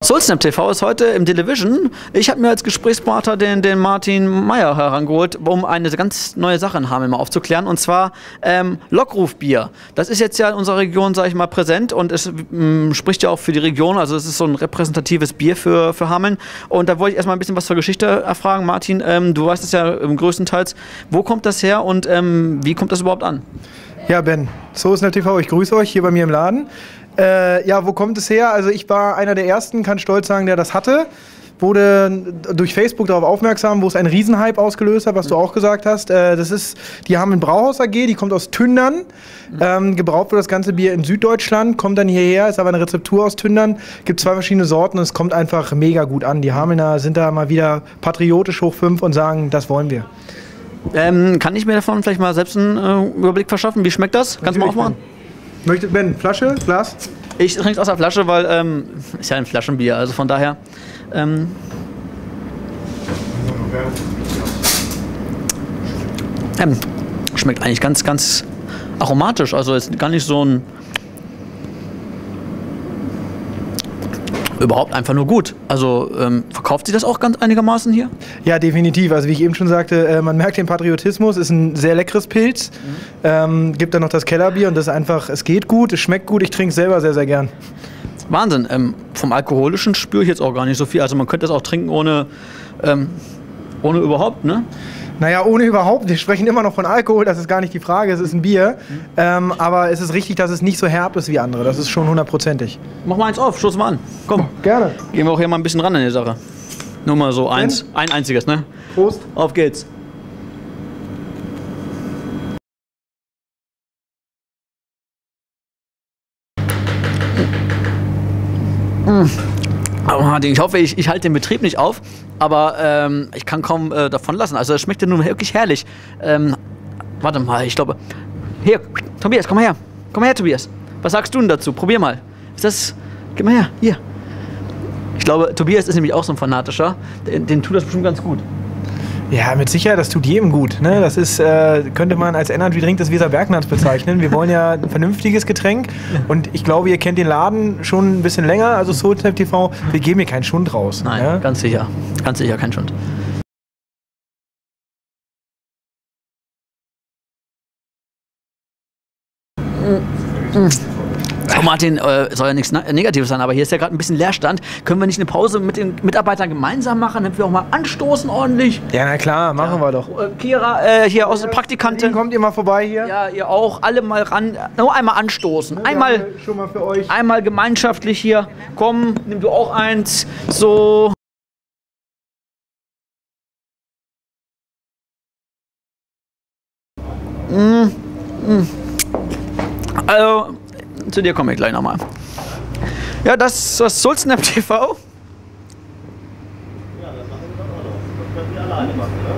Soulsnap TV ist heute im Television. Ich habe mir als Gesprächspartner den, den Martin Meyer herangeholt, um eine ganz neue Sache in Hameln mal aufzuklären. Und zwar ähm, Lockrufbier. Das ist jetzt ja in unserer Region, sage ich mal, präsent und es ähm, spricht ja auch für die Region. Also es ist so ein repräsentatives Bier für, für Hameln. Und da wollte ich erstmal ein bisschen was zur Geschichte erfragen. Martin, ähm, du weißt es ja größtenteils. Wo kommt das her und ähm, wie kommt das überhaupt an? Ja, Ben, Soulsnap TV, ich grüße euch hier bei mir im Laden. Äh, ja, wo kommt es her? Also ich war einer der ersten, kann stolz sagen, der das hatte. Wurde durch Facebook darauf aufmerksam, wo es einen Riesenhype ausgelöst hat, was du auch gesagt hast. Äh, das ist, die haben ein Brauhaus AG, die kommt aus Tündern. Ähm, gebraucht wird das ganze Bier in Süddeutschland, kommt dann hierher, ist aber eine Rezeptur aus Tündern. Gibt zwei verschiedene Sorten und es kommt einfach mega gut an. Die Hamelner sind da mal wieder patriotisch hoch fünf und sagen, das wollen wir. Ähm, kann ich mir davon vielleicht mal selbst einen äh, Überblick verschaffen? Wie schmeckt das? Kannst du mal aufmachen? Ben. Möchtet Ben, Flasche, Glas? Ich trinke es aus der Flasche, weil ähm, ist ja ein Flaschenbier, also von daher. Ähm, ähm, schmeckt eigentlich ganz, ganz aromatisch. Also ist gar nicht so ein überhaupt einfach nur gut. Also ähm, verkauft sich das auch ganz einigermaßen hier? Ja, definitiv. Also wie ich eben schon sagte, äh, man merkt den Patriotismus, ist ein sehr leckeres Pilz. Mhm. Ähm, gibt dann noch das Kellerbier und das ist einfach, es geht gut, es schmeckt gut, ich trinke es selber sehr, sehr gern. Wahnsinn. Ähm, vom Alkoholischen spüre ich jetzt auch gar nicht so viel. Also man könnte das auch trinken ohne, ähm, ohne überhaupt, ne? Naja, ohne überhaupt. Wir sprechen immer noch von Alkohol, das ist gar nicht die Frage, es ist ein Bier. Mhm. Ähm, aber es ist richtig, dass es nicht so herb ist wie andere. Das ist schon hundertprozentig. Mach mal eins auf, stoß mal an. Komm. Oh, gerne. Gehen wir auch hier mal ein bisschen ran in die Sache. Nur mal so eins. Ein einziges, ne? Prost. Auf geht's. Mmh. Martin, ich hoffe, ich, ich halte den Betrieb nicht auf, aber ähm, ich kann kaum äh, davon lassen. Also es schmeckt ja nun wirklich herrlich. Ähm, warte mal, ich glaube. Hier, Tobias, komm mal her. Komm mal her, Tobias. Was sagst du denn dazu? Probier mal. Ist das. Geh mal her, hier. Ich glaube, Tobias ist nämlich auch so ein Fanatischer. Den, den tut das bestimmt ganz gut. Ja, mit Sicherheit, das tut jedem gut. Ne? Das ist, äh, könnte man als Energy Drink des Weser Berglands bezeichnen. Wir wollen ja ein vernünftiges Getränk und ich glaube, ihr kennt den Laden schon ein bisschen länger, also Soultap TV. Wir geben hier keinen Schund raus. Nein, ja? ganz sicher. Ganz sicher kein Schund. Mm. Oh Martin, äh, soll ja nichts Negatives sein, aber hier ist ja gerade ein bisschen Leerstand. Können wir nicht eine Pause mit den Mitarbeitern gemeinsam machen, damit wir auch mal anstoßen ordentlich? Ja, na klar, machen ja. wir doch. Äh, Kira, äh, hier aus der Praktikantin. Kommt ihr mal vorbei hier? Ja, ihr auch. Alle mal ran. Nur einmal anstoßen. Einmal, schon mal für euch. Einmal gemeinschaftlich hier. Komm, nimm du auch eins. So. Mm, mm. Also, zu dir komme ich gleich nochmal. Ja, das ist soll Snap TV. Ja, das machen wir dann auch noch. Das können wir alleine machen, oder?